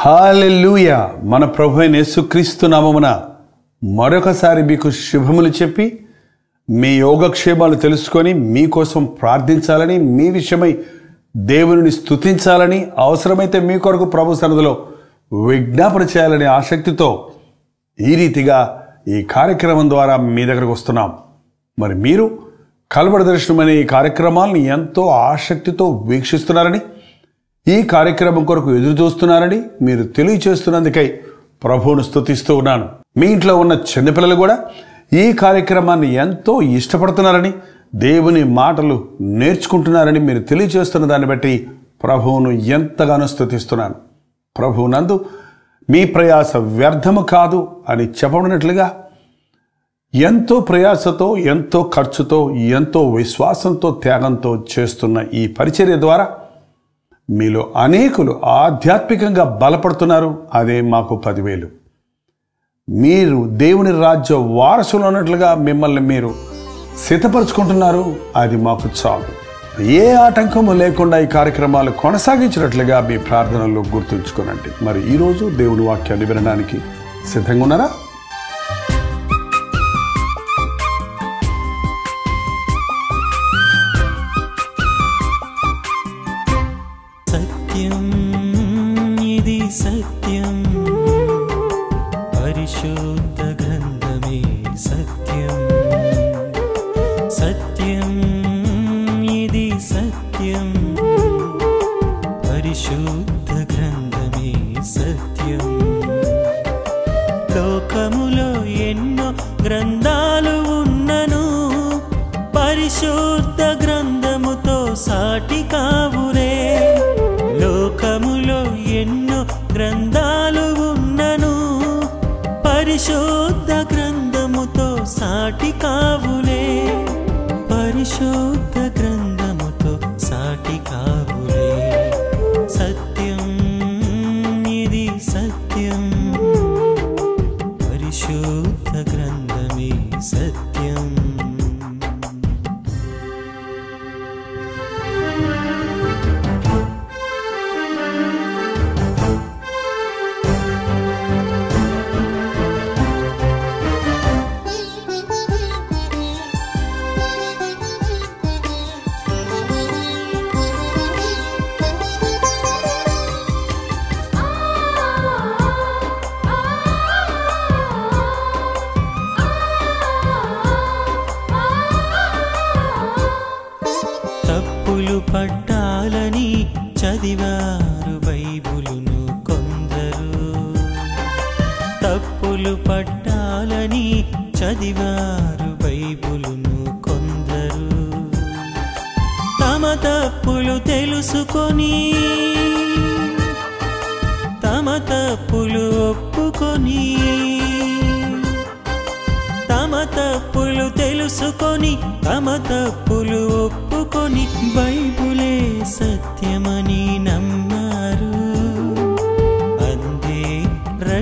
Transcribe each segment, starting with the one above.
Hallelujah. మన ప్రభు అయిన యేసుక్రీస్తు నామమున మరొకసారి మీకు శుభములు చెప్పి మీ యోగక్షేమాలు తెలుసుకొని మీకోసం ప్రార్థించాలని మీ విషయమై దేవుని స్తుతించాలని అవసరమైతే మీ కొరకు ప్రభు సన్నదిలో విజ్ఞాపన చేయాలనే ఆసక్తితో ఈ రీతిగా ఈ కార్యక్రమం ద్వారా మీ దగ్గరకు వస్తున్నాం. మరి మీరు కలబడ దర్శనం అనే ఈ కార్యక్రమాలను ఎంతో ఆసక్తితో వీక్షిస్తున్నారని ఈ కార్యక్రమం కొరకు ఎదురు చూస్తున్నారని మీరు తెలియచేస్తున్నందుకై ప్రభువును స్థుతిస్తూ ఉన్నాను. మీ ఇంట్లో ఉన్న చిన్నపిల్లలు కూడా ఈ కార్యక్రమాన్ని ఎంతో ఇష్టపడుతున్నారని దేవుని మాటలు నేర్చుకుంటున్నారని మీరు తెలియచేస్తున్న దాన్ని బట్టి ప్రభువును ఎంతగానో స్థుతిస్తున్నాను ప్రభువునందు మీ ప్రయాస వ్యర్థము కాదు అని చెప్పబడినట్లుగా ఎంతో ప్రయాసతో ఎంతో ఖర్చుతో ఎంతో విశ్వాసంతో త్యాగంతో చేస్తున్న ఈ పరిచర్య ద్వారా మీలో అనేకులు ఆధ్యాత్మికంగా బలపడుతున్నారు. అదే మాకు పదివేలు. మీరు దేవుని రాజ్య వారసులు అన్నట్లుగా మిమ్మల్ని మీరు సిద్ధపరచుకుంటున్నారు. అది మాకు చాలు. ఏ ఆటంకము లేకుండా ఈ కార్యక్రమాలు కొనసాగించినట్లుగా మీ ప్రార్థనలు గుర్తుంచుకోనండి. మరి ఈరోజు దేవుని వాక్యాన్ని వినడానికి సిద్ధంగా ఉన్నారా? పరిశుద్ధ గ్రంథమే సత్యం. లోకములో ఎన్నో గ్రంథాలు ఉన్నను పరిశుద్ధ గ్రంథముతో సాటి కావురే. లోకములో ఎన్నో గ్రంథాలు ఉన్నను పరిశుద్ధ గ్రంథముతో సాటి కావులే పరిశుద్ధ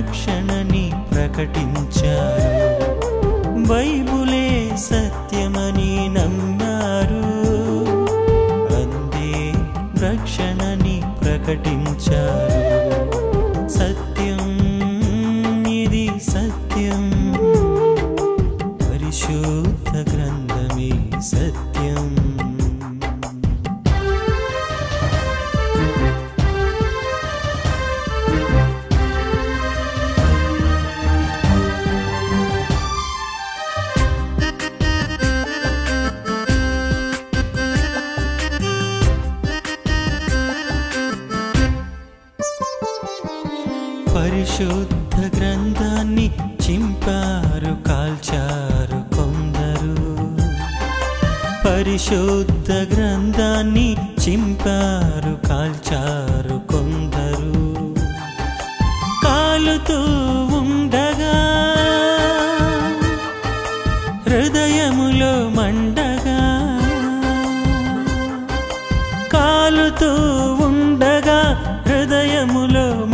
రక్షణని ప్రకటించారు పరిశుద్ధ గ్రంథాన్ని చింపారు కాల్చారు కొందరు. కాలుతూ ఉండగా హృదయములో మండగా కాలుతూ ఉండగా హృదయములో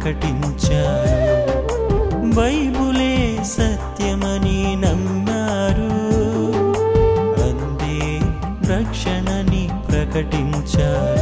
ప్రకటించారు. బైబులే సత్యమని నమ్మారు. అందే రక్షణని ప్రకటించారు.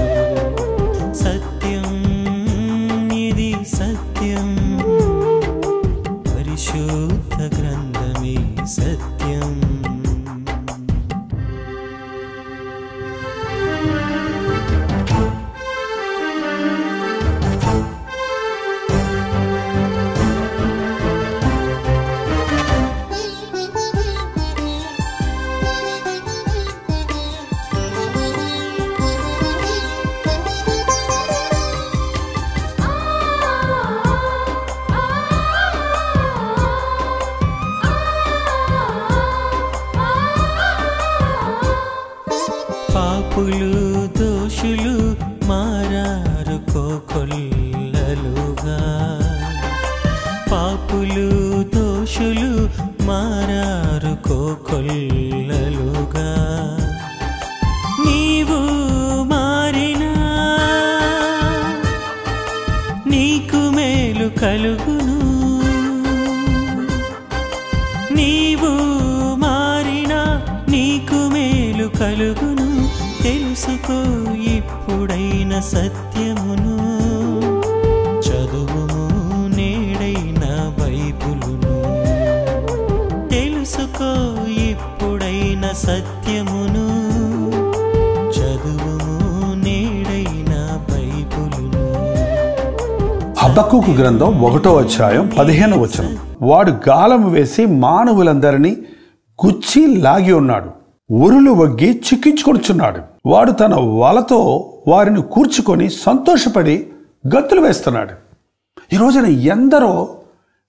నీకు మేలు కలుగును. నీవు మారినా నీకు మేలు కలుగును. తెలుసుకో ఇప్పుడైన సత్ హబక్కుకు గ్రంథం ఒకటో అధ్యాయం పదిహేను వచనం. వాడు గాలం వేసి మానవులందరినీ గుచ్చి లాగి ఉన్నాడు. ఉరులు వగ్గి చిక్కించుకొనుచున్నాడు. వాడు తన వలతో వారిని కూర్చుకొని సంతోషపడి గంతులు వేస్తున్నాడు. ఈ రోజున ఎందరో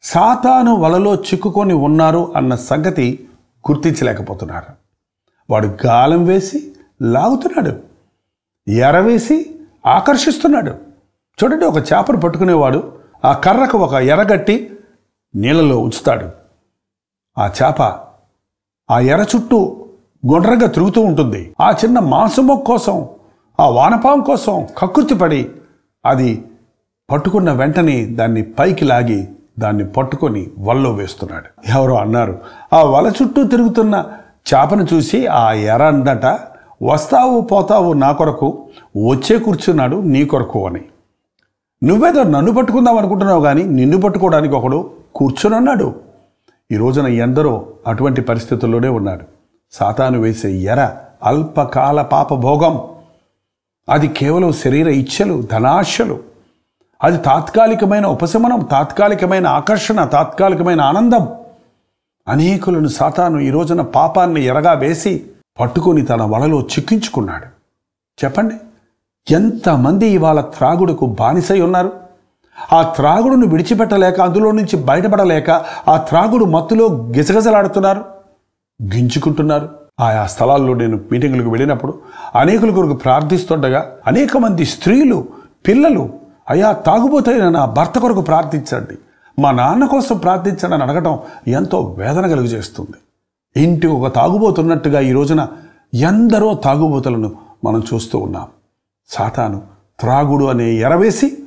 సాతాను వలలో చిక్కుకొని ఉన్నారు అన్న సంగతి గుర్తించలేకపోతున్నారు. వాడు గాలం వేసి లాగుతున్నాడు. ఎరవేసి ఆకర్షిస్తున్నాడు. చూడండి ఒక చేపను పట్టుకునేవాడు ఆ కర్రకు ఒక ఎరగట్టి నీళ్ళలో ఉంచుతాడు. ఆ చేప ఆ ఎర చుట్టూ గుండ్రంగా తిరుగుతూ ఉంటుంది. ఆ చిన్న మాంసము కోసం ఆ వానపాం కోసం కక్కుర్తిపడి అది పట్టుకున్న వెంటనే దాన్ని పైకి లాగి దాన్ని పట్టుకొని వలలో వేస్తున్నాడు. ఎవరో అన్నారు ఆ వల చుట్టూ తిరుగుతున్న చేపను చూసి ఆ ఎర అందట వస్తావు పోతావు నా కొరకు వచ్చే కూర్చున్నాడు నీ కొరకు అని. నువ్వేదో నన్ను పట్టుకుందాం అనుకుంటున్నావు కానీ నిన్ను పట్టుకోవడానికి ఒకడు కూర్చొని అన్నాడు ఈ రోజున ఎందరో అటువంటి పరిస్థితుల్లోనే ఉన్నాడు సాతాను వేసే ఎర అల్పకాల పాప భోగం. అది కేవలం శరీర ఇచ్ఛలు ధనాశలు. అది తాత్కాలికమైన ఉపశమనం తాత్కాలికమైన ఆకర్షణ తాత్కాలికమైన ఆనందం. అనేకులను సాతాను ఈ రోజున పాపాన్ని ఎరగా వేసి పట్టుకొని తన వలలో చిక్కించుకున్నాడు. చెప్పండి. ఎంతమంది ఇవాళ త్రాగుడుకు బానిసై ఉన్నారు? ఆ త్రాగుడును విడిచిపెట్టలేక అందులో నుంచి బయటపడలేక ఆ త్రాగుడు మత్తులో గిజగజలాడుతున్నారు గింజుకుంటున్నారు. ఆయా స్థలాల్లో నేను మీటింగులకు వెళ్ళినప్పుడు అనేకుల కొరకు ప్రార్థిస్తుండగా అనేక మంది స్త్రీలు పిల్లలు అయా తాగుబోతైన నా భర్త కొరకు ప్రార్థించండి. మా నాన్న కోసం ప్రార్థించండి అని అడగటం ఎంతో వేదన కలుగు చేస్తుంది ఇంటి ఒక తాగుబోతున్నట్టుగా ఈ రోజున ఎందరో తాగుబోతులను మనం చూస్తూ ఉన్నాం. సాతాను త్రాగుడు అనే ఎరవేసి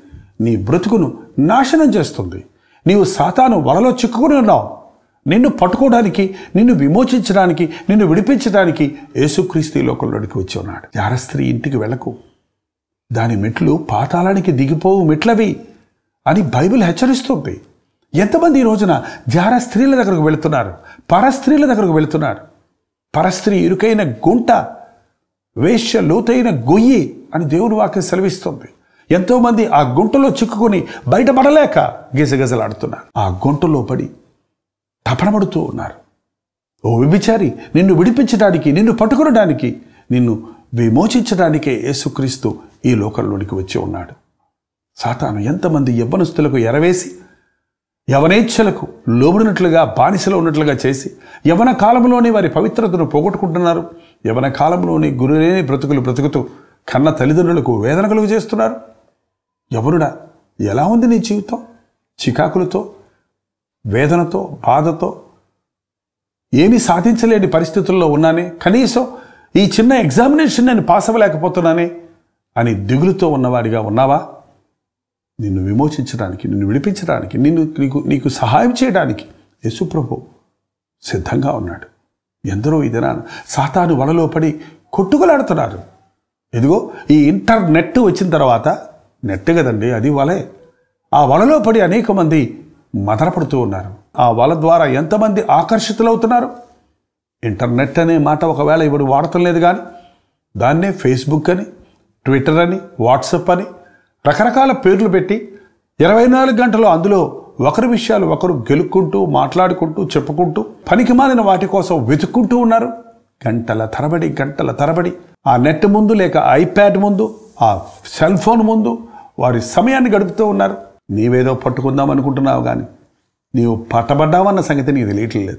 నీ బ్రతుకును నాశనం చేస్తుంది. నీవు సాతాను వలలో చిక్కుకుని ఉన్నావు. నిన్ను పట్టుకోవడానికి నిన్ను విమోచించడానికి నిన్ను విడిపించడానికి యేసుక్రీస్తు లోకంలోనికి వచ్చి ఉన్నాడు. జారస్త్రీ ఇంటికి వెళ్ళకు. దాని మెట్లు పాతాళానికి దిగిపోవు మెట్లవి అని బైబిల్ హెచ్చరిస్తుంది. ఎంతమంది ఈ రోజున జార స్త్రీల దగ్గరకు వెళుతున్నారు? పరస్త్రీల దగ్గరకు వెళుతున్నారు. పరస్త్రీ ఇరుకైన గుంట వేశ్య లోతైన గొయ్యి అని దేవుని వాక్యం సెలవిస్తుంది. ఎంతోమంది ఆ గుంటలో చిక్కుకొని బయటపడలేక గిజగిజలాడుతున్నారు ఆ గుంటలో పడి తపనబడుతూ ఉన్నారు. ఓ విభిచారి నిన్ను విడిపించడానికి నిన్ను పట్టుకునడానికి నిన్ను విమోచించడానికే యేసుక్రీస్తు ఈ లోకంలోనికి వచ్చి ఉన్నాడు. సాతాను ఎంతమంది యవ్వనస్తులకు ఎరవేసి యవనేచ్ఛలకు లోబడినట్లుగా బానిసలో ఉన్నట్లుగా చేసి యవన కాలంలోనే వారి పవిత్రతను పోగొట్టుకుంటున్నారు. యవన కాలంలోనే గురులేని బ్రతుకులు బ్రతుకుతూ కన్న తల్లిదండ్రులకు వేదన కలుగు చేస్తున్నారు ఎవరుడా ఎలా ఉంది నీ జీవితం? చికాకులతో వేదనతో బాధతో ఏమీ సాధించలేని పరిస్థితుల్లో ఉన్నానే. కనీసం ఈ చిన్న ఎగ్జామినేషన్ నేను పాస్ అవ్వలేకపోతున్నానే అని దిగులుతో ఉన్నవాడిగా ఉన్నావా? నిన్ను విమోచించడానికి నిన్ను విడిపించడానికి నిన్ను నీకు నీకు సహాయం చేయడానికి యశుప్రభు సిద్ధంగా ఉన్నాడు. ఎందరో ఇదినా సాతాను వలలో పడి కొట్టుకులాడుతున్నారు. ఇదిగో ఈ ఇంటర్నెట్ వచ్చిన తర్వాత నెట్ కదండి అది వలే. ఆ వలలో పడి అనేక మంది మదనపడుతూ ఉన్నారు. ఆ వల ద్వారా ఎంతమంది ఆకర్షితులవుతున్నారు? ఇంటర్నెట్ అనే మాట ఒకవేళ ఇప్పుడు వాడటం లేదు కానీ దాన్నే ఫేస్బుక్ అని ట్విట్టర్ అని వాట్సప్ అని రకరకాల పేర్లు పెట్టి ఇరవై నాలుగు గంటలు అందులో ఒకరి విషయాలు ఒకరు గెలుక్కుంటూ మాట్లాడుకుంటూ చెప్పుకుంటూ పనికి మాలిన వాటి కోసం వెతుక్కుంటూ ఉన్నారు. గంటల తరబడి గంటల తరబడి. ఆ నెట్ ముందు లేక ఐప్యాడ్ ముందు ఆ సెల్ ఫోన్ ముందు వారి సమయాన్ని గడుపుతూ ఉన్నారు. నీవేదో పట్టుకుందాం అనుకుంటున్నావు కానీ నీవు పట్టబడ్డావన్న సంగతి నీకు తెలియట్లేదు.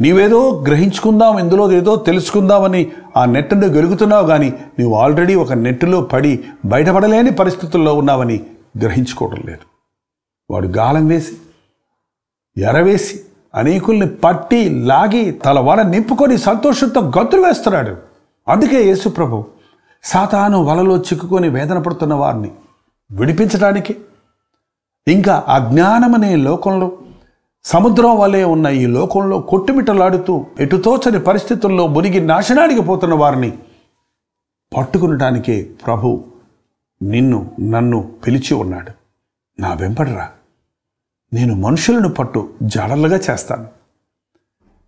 నీవేదో గ్రహించుకుందాం ఇందులో ఏదో తెలుసుకుందామని ఆ నెట్ను గెలుగుతున్నావు కానీ నీవు ఆల్రెడీ ఒక నెట్లో పడి బయటపడలేని పరిస్థితుల్లో ఉన్నావని గ్రహించుకోవడం లేదు. వాడు గాలం వేసి ఎరవేసి అనేకుల్ని పట్టి లాగి తల వల నింపుకొని సంతోషంతో గంతులు వేస్తున్నాడు. అందుకే యేసుప్రభు సాతాను వలలో చిక్కుకొని వేదన పడుతున్న వారిని విడిపించడానికి ఇంకా అజ్ఞానమనే లోకంలో సముద్రం వలె ఉన్న ఈ లోకంలో కొట్టుమిట్టలాడుతూ ఎటుతోచని పరిస్థితుల్లో మునిగి నాశనానికి పోతున్న వారిని పట్టుకునటానికే ప్రభు నిన్ను నన్ను పిలిచి ఉన్నాడు. నా వెంపడరా నేను మనుషులను పట్టు జాడలుగా చేస్తాను.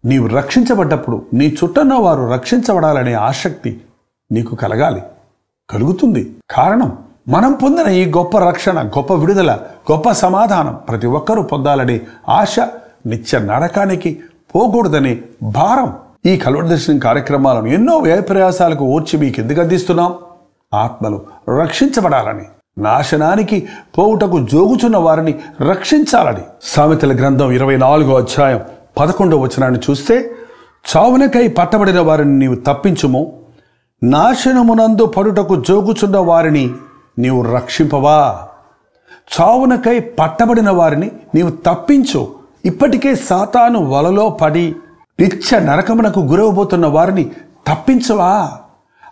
నీవు రక్షించబడ్డప్పుడు నీ చుట్టన్న వారు రక్షించబడాలనే ఆసక్తి నీకు కలగాలి కలుగుతుంది. కారణం మనం పొందిన ఈ గొప్ప రక్షణ గొప్ప విడుదల గొప్ప సమాధానం ప్రతి ఒక్కరూ పొందాలనే ఆశ నిత్య నరకానికి పోకూడదనే భారం. ఈ కల్వర దర్శనం కార్యక్రమాలను ఎన్నో వ్యయప్రయాసాలకు ఓర్చి మీకు ఎందుకు అందిస్తున్నాం? ఆత్మలు రక్షించబడాలని నాశనానికి పోవుటకు జోగుచున్న వారిని రక్షించాలని. సామెతల గ్రంథం ఇరవై నాలుగో అధ్యాయం పదకొండవ వచనాన్ని చూస్తే చావునకై పట్టబడిన వారిని నీవు తప్పించుము. నాశనమునందు పడుటకు జోగుచున్న వారిని నీవు రక్షింపవా. చావునకై పట్టబడిన వారిని నీవు తప్పించు. ఇప్పటికే సాతాను వలలో పడి నిత్య నరకమునకు గురవబోతున్న వారిని తప్పించవా.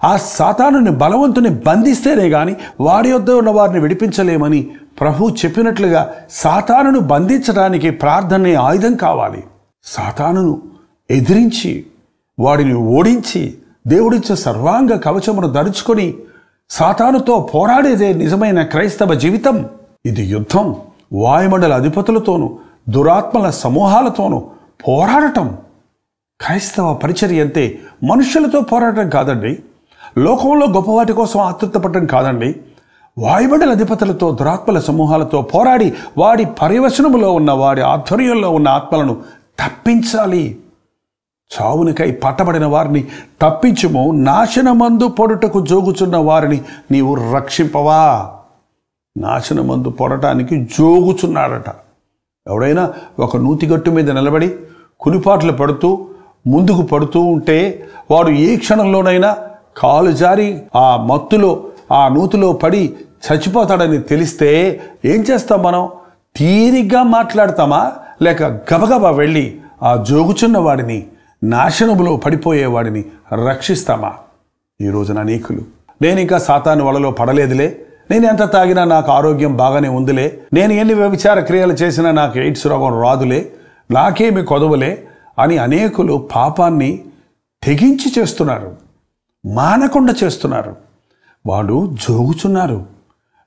ఆ సాతానుని బలవంతుని బంధిస్తేనే గాని వాడి వద్ద ఉన్న వారిని విడిపించలేమని ప్రభు చెప్పినట్లుగా సాతానును బంధించడానికి ప్రార్థనే ఆయుధం కావాలి. సాతానును ఎదిరించి వాడిని ఓడించి దేవుడిచ్చే సర్వాంగ కవచమును ధరుచుకొని సాతానుతో పోరాడేదే నిజమైన క్రైస్తవ జీవితం. ఇది యుద్ధం. వాయుమండల అధిపతులతోనూ దురాత్మల సమూహాలతోనూ పోరాడటం. క్రైస్తవ పరిచర్య అంతే మనుషులతో పోరాడటం కాదండి. లోకంలో గొప్పవాటి కోసం ఆతృతపడటం కాదండి. వాయుమండల అధిపతులతో దురాత్మల సమూహాలతో పోరాడి వాడి పర్యవసనములో ఉన్న వాడి ఆధ్వర్యంలో ఉన్న ఆత్మలను తప్పించాలి. చావునికై పట్టబడిన వారిని తప్పించుము. నాశనమందు పొడుటకు జోగుచున్న వారిని నీవు రక్షింపవా. నాశనమందు పొడటానికి జోగుచున్నాడట. ఎవడైనా ఒక నూతిగట్టు మీద నిలబడి కునిపాట్లు పడుతూ ముందుకు పడుతూ ఉంటే వాడు ఏ క్షణంలోనైనా కాలు జారి ఆ మత్తులో ఆ నూతిలో పడి చచ్చిపోతాడని తెలిస్తే ఏం చేస్తాం మనం? తీరిగ్గా మాట్లాడతామా? లేక గబగబా వెళ్ళి ఆ జోగుచున్న వాడిని నాశనములో పడిపోయేవాడిని రక్షిస్తామా? ఈ రోజున అనేకులు నేను ఇంకా సాతాను వలలో పడలేదులే. నేను ఎంత తాగినా నాకు ఆరోగ్యం బాగానే ఉందిలే. నేను ఎన్ని వ్యభిచార క్రియలు చేసినా నాకు ఎయిడ్స్ రోగం రాదులే. నాకేమి కొదవలే అని అనేకులు పాపాన్ని తెగించి చేస్తున్నారు. మానకుండా చేస్తున్నారు. వాడు జోగుచున్నారు.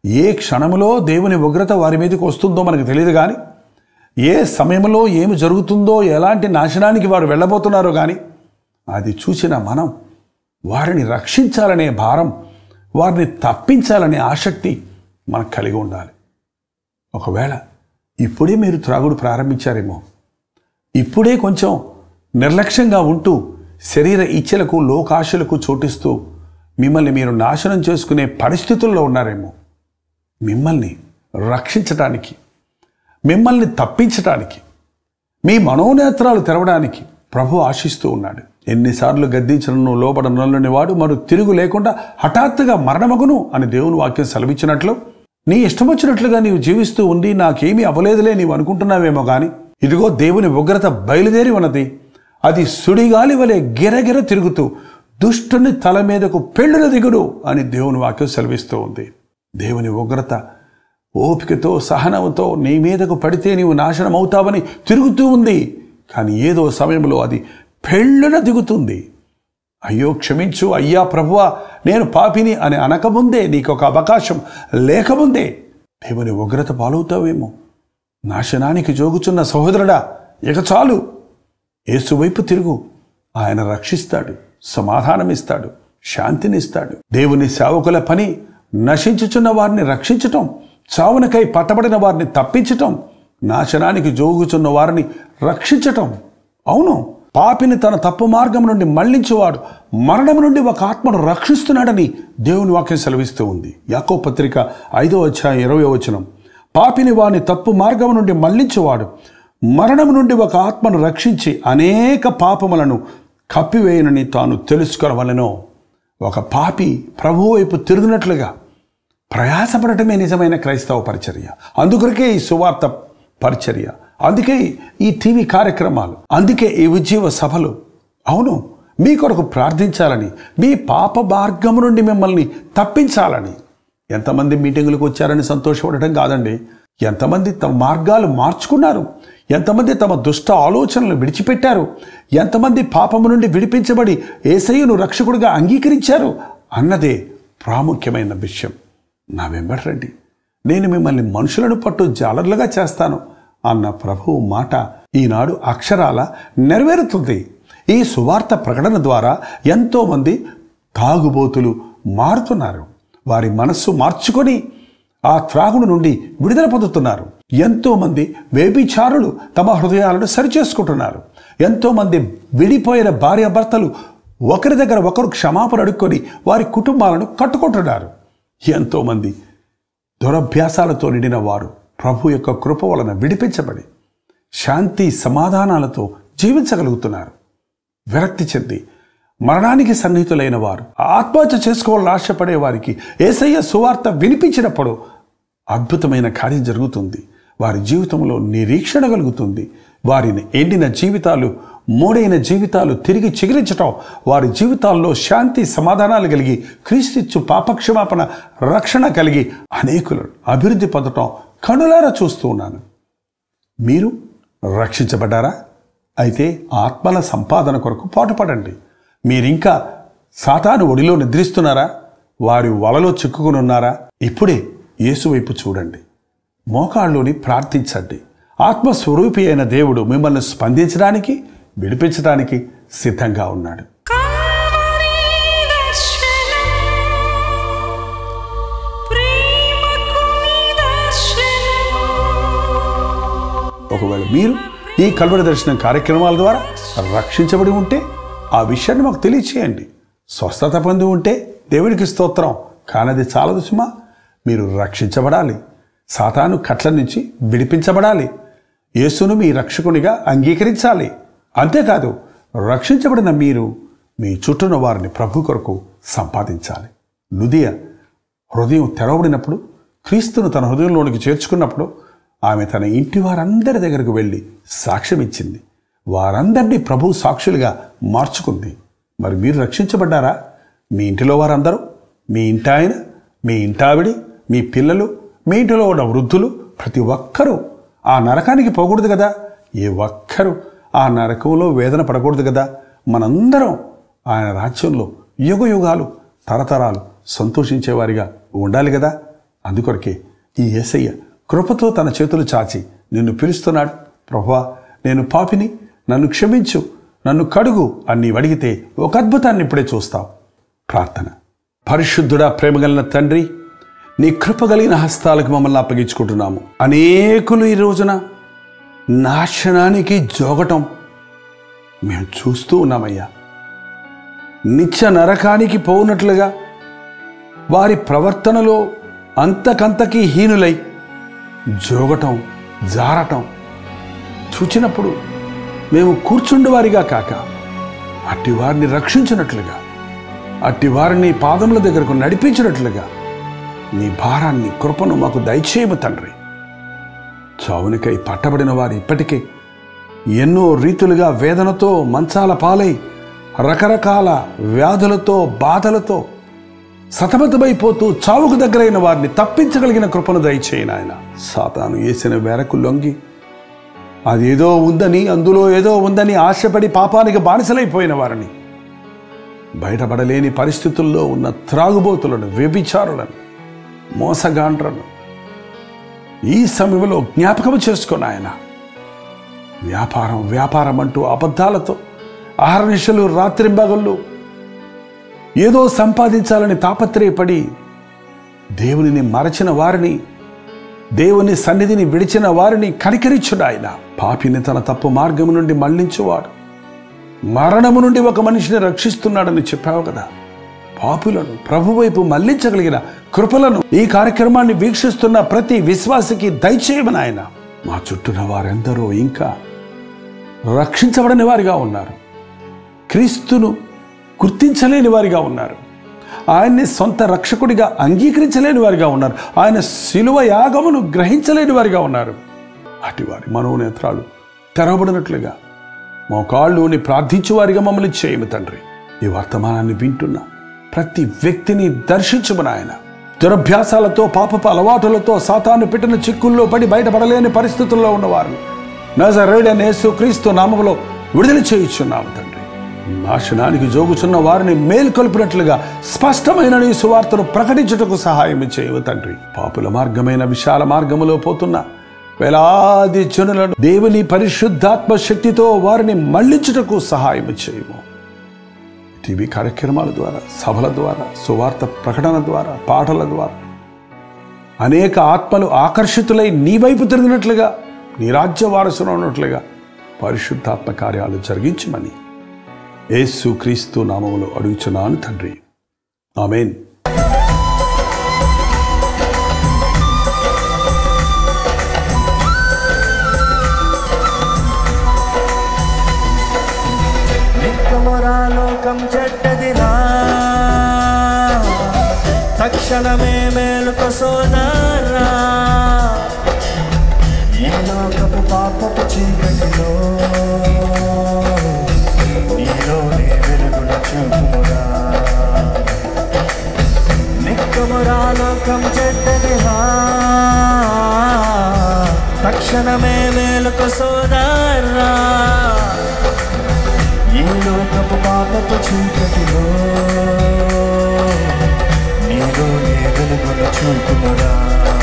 ఏ క్షణములో దేవుని ఉగ్రత వారి మీదకి వస్తుందో మనకు తెలియదు కానీ ఏ సమయంలో ఏమి జరుగుతుందో ఎలాంటి నాశనానికి వారు వెళ్ళబోతున్నారో కానీ అది చూసిన మనం వారిని రక్షించాలనే భారం వారిని తప్పించాలనే ఆసక్తి మనకు కలిగి ఉండాలి. ఒకవేళ ఇప్పుడే మీరు త్రాగుడు ప్రారంభించారేమో ఇప్పుడే కొంచెం నిర్లక్ష్యంగా ఉంటూ శరీర ఇచ్చలకు లోకాశలకు చోటిస్తూ మిమ్మల్ని మీరు నాశనం చేసుకునే పరిస్థితుల్లో ఉన్నారేమో మిమ్మల్ని రక్షించటానికి మిమ్మల్ని తప్పించటానికి మీ మనోనేత్రాలు తెరవడానికి ప్రభు ఆశిస్తూ ఉన్నాడు. ఎన్నిసార్లు గద్దించను లోబడనల్లని వాడు మరో తిరుగు లేకుండా హఠాత్తుగా మరణమగును అని దేవుని వాక్యం సెలవిచ్చినట్లు నీ ఇష్టం వచ్చినట్లుగా నీవు జీవిస్తూ ఉండి నాకేమీ అవ్వలేదులే నీవు అనుకుంటున్నావేమో గాని ఇదిగో దేవుని ఉగ్రత బయలుదేరి ఉన్నది. అది సుడిగాలి వలె గిరగిర తిరుగుతూ దుష్టుని తల మీదకు పెళ్ళున దిగుడు అని దేవుని వాక్యం సెలవిస్తూ ఉంది. దేవుని ఉగ్రత ఓపికతో సహనంతో నీ మీదకు పడితే నీవు నాశనం అవుతావని తిరుగుతూ ఉంది. కానీ ఏదో సమయంలో అది పెళ్ళున దిగుతుంది. అయ్యో క్షమించు అయ్యా ప్రభువా నేను పాపిని అని అనకముందే నీకు ఒక అవకాశం లేకముందే. దేవుని ఉగ్రత పాలవుతావేమో. నాశనానికి జోగుచున్న సహోదరుడా ఇక చాలు. ఏసువైపు తిరుగు. ఆయన రక్షిస్తాడు సమాధానమిస్తాడు శాంతినిస్తాడు. దేవుని సేవకుల పని నశించుచున్న వారిని రక్షించటం చావునకై పట్టబడిన వారిని తప్పించటం నాశనానికి జోగుచున్న వారిని రక్షించటం. అవును పాపిని తన తప్పు మార్గం నుండి మళ్ళించేవాడు మరణం నుండి ఒక ఆత్మను రక్షిస్తున్నాడని దేవుని వాక్యం సెలవిస్తూ ఉంది. యాకో పత్రిక ఐదో అధ్యాయం ఇరవై వచనం. పాపిని వాని తప్పు మార్గం నుండి మళ్ళించేవాడు మరణం నుండి ఒక ఆత్మను రక్షించి అనేక పాపములను కప్పివేయనని తాను తెలుసుకోవలనో. ఒక పాపి ప్రభు వైపు ప్రయాసపడటమే నిజమైన క్రైస్తవ పరిచర్య. అందుకొరకే ఈ సువార్త పరిచర్య. అందుకే ఈ టీవీ కార్యక్రమాలు. అందుకే ఈ ఉజ్జీవ సభలు. అవును మీ కొరకు ప్రార్థించాలని మీ పాప మార్గం నుండి మిమ్మల్ని తప్పించాలని. ఎంతమంది మీటింగులకు వచ్చారని సంతోషపడటం కాదండి. ఎంతమంది తమ మార్గాలు మార్చుకున్నారు. ఎంతమంది తమ దుష్ట ఆలోచనలు విడిచిపెట్టారు. ఎంతమంది పాపము నుండి విడిపించబడి ఏసయ్యను రక్షకుడిగా అంగీకరించారు అన్నదే ప్రాముఖ్యమైన విషయం. నా వెంబడండి నేను మిమ్మల్ని మనుషులను పట్టు జాలర్లుగా చేస్తాను అన్న ప్రభువు మాట ఈనాడు అక్షరాల నెరవేరుతుంది. ఈ సువార్త ప్రకటన ద్వారా ఎంతోమంది తాగుబోతులు మారుతున్నారు. వారి మనస్సు మార్చుకొని ఆ త్రాగుడు నుండి విడుదల పొందుతున్నారు. ఎంతోమంది వేభిచారులు తమ హృదయాలను సరిచేసుకుంటున్నారు. ఎంతోమంది విడిపోయిన భార్యాభర్తలు ఒకరి దగ్గర ఒకరు క్షమాపణ అడుక్కొని వారి కుటుంబాలను కట్టుకుంటున్నారు. ఎంతోమంది దురభ్యాసాలతో నిండిన వారు ప్రభు యొక్క కృప వలన విడిపించబడి శాంతి సమాధానాలతో జీవించగలుగుతున్నారు. విరక్తి చెంది మరణానికి సన్నిహితులైన వారు ఆత్మహత్య చేసుకోవాలని ఆశపడే వారికి ఏసయ్య సువార్త వినిపించినప్పుడు అద్భుతమైన కార్యం జరుగుతుంది. వారి జీవితంలో నిరీక్షణ కలుగుతుంది. వారిని ఎండిన జీవితాలు మూడైన జీవితాలు తిరిగి చిగురించటం వారి జీవితాల్లో శాంతి సమాధానాలు కలిగి క్రీస్తుచ్చు పాపక్షమాపణ రక్షణ కలిగి అనేకులు అభివృద్ధి పొందటం కనులారా చూస్తూ ఉన్నాను. మీరు రక్షించబడ్డారా? అయితే ఆత్మల సంపాదన కొరకు పాటుపడండి. మీరింకా సాతాను ఒడిలో నిద్రిస్తున్నారా? వారి వలలో చిక్కుకుని ఉన్నారా ఇప్పుడే యేసు వైపు చూడండి. మోకాళ్ళుని ప్రార్థించండి. ఆత్మస్వరూపి అయిన దేవుడు మిమ్మల్ని స్పందించడానికి విడిపించడానికి సిద్ధంగా ఉన్నాడు. ఒకవేళ మీరు ఈ కల్వడి దర్శనం కార్యక్రమాల ద్వారా రక్షించబడి ఉంటే ఆ విషయాన్ని మాకు తెలియచేయండి. స్వస్థత పొంది ఉంటే దేవునికి స్తోత్రం. కానది చాలదు సుమా. మీరు రక్షించబడాలి. సాతాను కట్ల నుంచి విడిపించబడాలి. యేసును మీ రక్షకునిగా అంగీకరించాలి. అంతేకాదు రక్షించబడిన మీరు మీ చుట్టూన వారిని ప్రభు కొరకు సంపాదించాలి. నుదియ హృదయం తెరవబడినప్పుడు క్రీస్తును తన హృదయంలోనికి చేర్చుకున్నప్పుడు ఆమె తన ఇంటి వారందరి దగ్గరకు వెళ్ళి సాక్ష్యం ఇచ్చింది వారందరినీ ప్రభు సాక్షులుగా మార్చుకుంది. మరి మీరు రక్షించబడ్డారా? మీ ఇంటిలో వారందరూ? మీ ఇంటాయన మీ ఇంటావిడి మీ పిల్లలు మీ ఇంటిలో ఉన్న వృద్ధులు ప్రతి ఒక్కరూ ఆ నరకానికి పోకూడదు కదా? ఏ ఒక్కరూ ఆ నరకంలో వేదన పడకూడదు కదా. మనందరం ఆయన రాజ్యంలో యుగ యుగాలు తరతరాలు సంతోషించేవారిగా ఉండాలి కదా. అందుకొరకే ఈ ఏసయ్య కృపతో తన చేతులు చాచి నిన్ను పిలుస్తున్నాడు. ప్రభా నేను పాపిని నన్ను క్షమించు నన్ను కడుగు అని నీవు అడిగితే ఒక అద్భుతాన్ని ఇప్పుడే చూస్తావు. ప్రార్థన. పరిశుద్ధుడా ప్రేమగలిగిన తండ్రి నీ కృప కలిగిన హస్తాలకు మమ్మల్ని అప్పగించుకుంటున్నాము. అనేకులు ఈ రోజున నాశనానికి జోగటం. మేము చూస్తూ ఉన్నామయ్యా. నిత్య నరకానికి పోనట్లుగా వారి ప్రవర్తనలో అంతకంతకీ హీనులై జోగటం జారటం చూచినప్పుడు మేము కూర్చుండేవారిగా కాక అట్టి వారిని రక్షించినట్లుగా అట్టి వారిని పాదముల దగ్గరకు నడిపించినట్లుగా నీ భారాన్ని కృపను మాకు దయచేయము తండ్రి. చావునికై పట్టబడిన వారు ఇప్పటికే ఎన్నో రీతులుగా వేదనతో మంచాల పాలై రకరకాల వ్యాధులతో బాధలతో సతమతమైపోతూ చావుకు దగ్గరైన వారిని తప్పించగలిగిన కృపను దయచేయి నాయన. సాతాను వేసిన వేరకు లొంగి అదేదో ఉందని అందులో ఏదో ఉందని ఆశపడి పాపానికి బానిసలైపోయిన వారిని బయటపడలేని పరిస్థితుల్లో ఉన్న త్రాగుబోతులను వ్యభిచారులను మోసగాండ్రను ఈ సమయంలో జ్ఞాపకం చేసుకుని ఆయన వ్యాపారం వ్యాపారం అంటూ అబద్ధాలతో ఆహర్నిశలు రాత్రింబగళ్ళు ఏదో సంపాదించాలని తాపత్రయపడి దేవునిని మరచిన వారిని దేవుని సన్నిధిని విడిచిన వారిని కనికరించుడు ఆయన. పాపిని తన తప్పు మార్గం నుండి మళ్ళించువాడు. మరణము నుండి ఒక మనిషిని రక్షిస్తున్నాడని చెప్పావు కదా. పాపులను ప్రభు వైపు మళ్ళించగలిగిన కృపలను ఈ కార్యక్రమాన్ని వీక్షిస్తున్న ప్రతి విశ్వాసికి దయచేయమని ఆయన. మా చుట్టూన వారెందరో ఇంకా రక్షించబడని వారిగా ఉన్నారు. క్రీస్తును గుర్తించలేని వారిగా ఉన్నారు. ఆయన్ని సొంత రక్షకుడిగా అంగీకరించలేని వారిగా ఉన్నారు. ఆయన శిలువ యాగమును గ్రహించలేని వారిగా ఉన్నారు. అటు వారి మనోనేత్రాలు తెరవబడినట్లుగా మోకాళ్ళుని ప్రార్థించు వారిగా మమ్మల్ని చేయము తండ్రి. ఈ వర్తమానాన్ని వింటున్న ప్రతి వ్యక్తిని దర్శించమని ఆయన. దురభ్యాసాలతో పాపపు అలవాటులతో సాతాను పెట్టిన చిక్కుల్లో పడి బయటపడలేని పరిస్థితుల్లో ఉన్నవారు నజరేడైన యేసు క్రీస్తు నామములో విడుదల చేయించున్నాము తండ్రి. నాశనానికి జోగుచున్న వారిని మేల్కొల్పినట్లుగా స్పష్టమైన నీ సువార్తను ప్రకటించుటకు సహాయం చేయవు తండ్రి. పాపుల మార్గమైన విశాల మార్గములో పోతున్న వేలాది జనులను దేవుని పరిశుద్ధాత్మ శక్తితో వారిని మళ్ళించుటకు సహాయం చేయము. టీవీ కార్యక్రమాల ద్వారా సభల ద్వారా సువార్త ప్రకటన ద్వారా పాటల ద్వారా. అనేక ఆత్మలు ఆకర్షితులై నీ వైపు తిరిగినట్లుగా నీ రాజ్య వారసులు ఉన్నట్లుగా పరిశుద్ధాత్మ కార్యాలు జరిగించమని. యేసు క్రీస్తు నామములో అడుగుచున్నాను తండ్రి. ఆమెన్. తక్షణమే మేలుకు సోదరా. ఈ పాపపు చీకటిలో నీలోనే వెలుగుల చూపురా నిత్యమురాలోకం చెడ్డదిరా తక్షణమే మేలుకు సోనారా ఈ లోకపు పాపపు చీకటిలో నీలో నీ వెలుగుల చూపుమరా విన్నాననుకుంటివిగా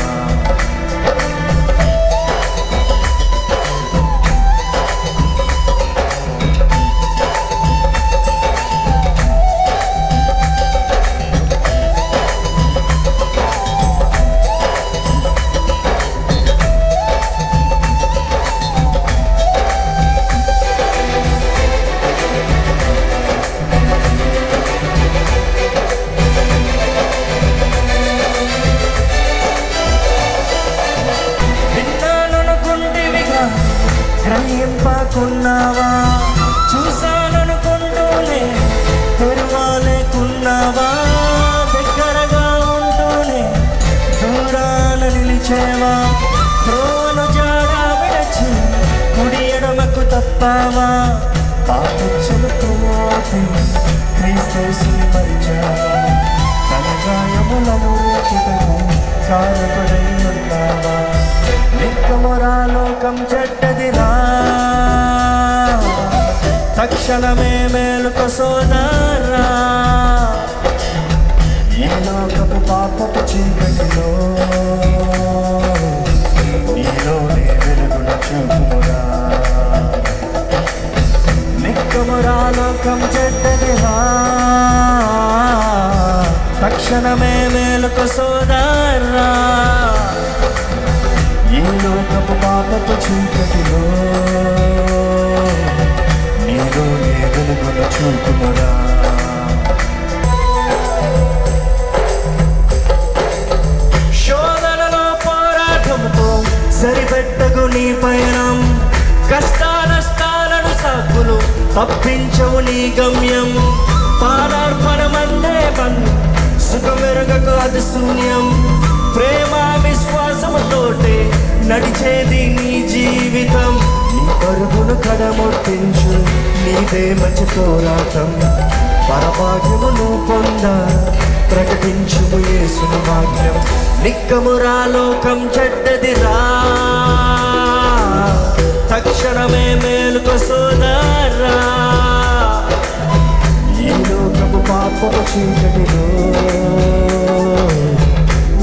ఈ లోకపు పాపపు చీకటిలో నీలోనే వెలుగుల చూపురా నిత్యమురాలోకం చెడ్డదిరా తక్షణమే మేలుకు సోదారా ఈ లోకపు పాపపు చీకటిలో నీలో నీ వెలుగుల చూపుమరా. పయనం కష్ట నష్టాలను సాకులు తప్పించవు నీ గమ్యం. పాదార్పణమందే పన్ను సుఖమెరగకు అది శూన్యం. ప్రేమ విశ్వాసముతోటే నడిచేది నీ జీవితం. నీ పరుగును కడమొట్టించు నీదే మంచి పోరాటం పరభాగ్యమును పొంద ప్రకటించుము యేసును భాగ్యం. నిక్కమురాలోకం చెడ్డదిరా. తక్షణమే మేలుకు సోదరా ఈ లోకపు పాపపు చీకటిలో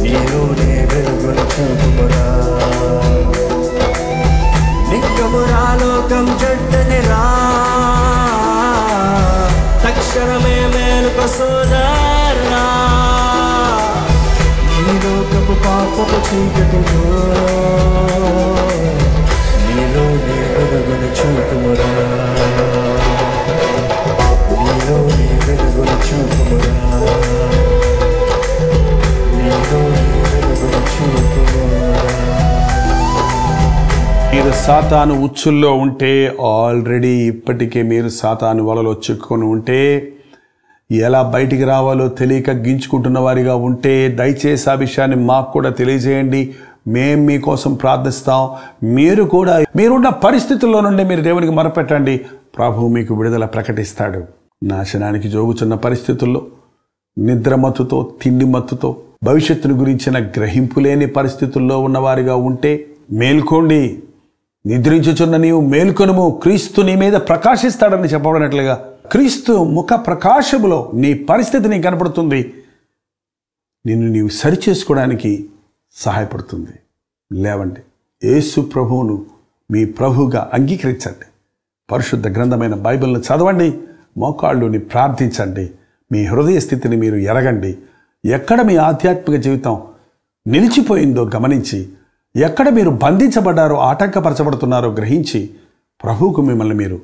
నీలోనే వెలుగును చూపుమరా. నిక్కమురా లోకం చెడ్డదిరా తక్షణమే మేలుక సోదరా నీ లోకపు పాపపు చీకటిలో వెలుగును చూపుమరా. వెలుగును చూపుమరా మీరు సాతాను ఉచ్చుల్లో ఉంటే ఆల్రెడీ ఇప్పటికే మీరు సాతాను వలలో చిక్కుకొని ఉంటే ఎలా బయటికి రావాలో తెలియక గించుకుంటున్న వారిగా ఉంటే దయచేసి ఆ విషయాన్ని మాకు కూడా తెలియజేయండి. మేం మీకోసం ప్రార్థిస్తాం. మీరు కూడా మీరున్న పరిస్థితుల్లో నుండి మీరు దేవునికి మొరపెట్టండి. ప్రభు మీకు విడుదల ప్రకటిస్తాడు. నాశనానికి జోగుచున్న పరిస్థితుల్లో నిద్రమత్తుతో తిండి మత్తుతో భవిష్యత్తును గురించిన గ్రహింపు లేని పరిస్థితుల్లో ఉన్నవారిగా ఉంటే మేల్కోండి. నిద్రించుచున్న నీవు మేల్కొనుము. క్రీస్తు నీ మీద ప్రకాశిస్తాడని చెప్పబడినట్లుగా క్రీస్తు ముఖ ప్రకాశములో నీ పరిస్థితి నీకు కనపడుతుంది. నిన్ను నీవు సరిచేసుకోవడానికి సహాయపడుతుంది. లేవండి. యేసు ప్రభువును మీ ప్రభువుగా అంగీకరించండి. పరిశుద్ధ గ్రంథమైన బైబిల్ను చదవండి. మోకాళ్ళుని ప్రార్థించండి. మీ హృదయ స్థితిని మీరు ఎరగండి. ఎక్కడ మీ ఆధ్యాత్మిక జీవితం నిలిచిపోయిందో గమనించి ఎక్కడ మీరు బంధించబడ్డారో ఆటంకపరచబడుతున్నారో గ్రహించి ప్రభువుకు మిమ్మల్ని మీరు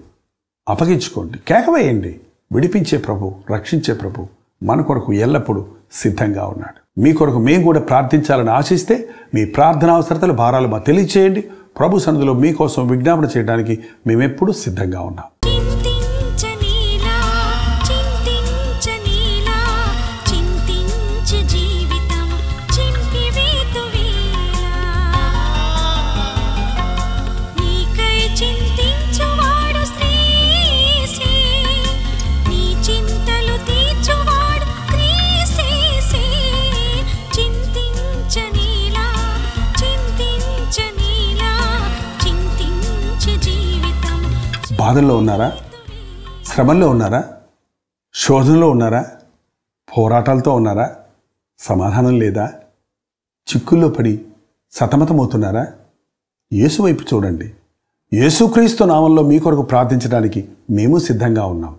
అప్పగించుకోండి. కేకవేయండి. విడిపించే ప్రభు రక్షించే ప్రభు మన కొరకు ఎల్లప్పుడూ సిద్ధంగా ఉన్నాడు. మీ కొరకు మేము కూడా ప్రార్థించాలని ఆశిస్తే మీ ప్రార్థన అవసరతలు భారాలు మా తెలియచేయండి. ప్రభు సన్నిధిలో మీకోసం విజ్ఞాపన చేయడానికి మేమెప్పుడూ సిద్ధంగా ఉన్నాం. బాధల్లో ఉన్నారా? శ్రమంలో ఉన్నారా? శోధనలో ఉన్నారా? పోరాటాలతో ఉన్నారా? సమాధానం లేదా? చిక్కుల్లో పడి సతమతమవుతున్నారా? యేసు వైపు చూడండి. యేసుక్రీస్తు నామంలో మీ కొరకు ప్రార్థించడానికి మేము సిద్ధంగా ఉన్నాం.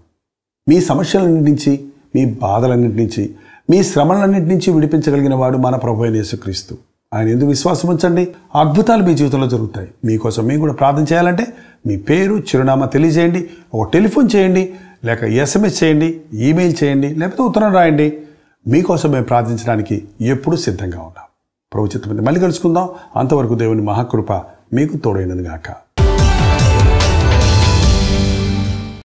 మీ సమస్యలన్నింటి నుంచి మీ బాధలన్నింటి నుంచి మీ శ్రమలన్నింటి నుంచి విడిపించగలిగిన వాడు మన ప్రభు యేసుక్రీస్తు. ఆయన ఎందుకు విశ్వాసం ఉంచండి? అద్భుతాలు మీ జీవితంలో జరుగుతాయి. మీకోసం మేము కూడా ప్రార్థన చేయాలంటే మీ పేరు చిరునామా తెలియజేయండి. ఒక టెలిఫోన్ చేయండి లేక ఎస్ఎంఎస్ చేయండి ఈమెయిల్ చేయండి లేకపోతే ఉత్తరం రాయండి. మీకోసం మేము ప్రార్థించడానికి ఎప్పుడూ సిద్ధంగా ఉన్నాం. ప్రభుత్వం మళ్ళీ కలుసుకుందాం. అంతవరకు దేవుని మహాకృప మీకు తోడైనది గాక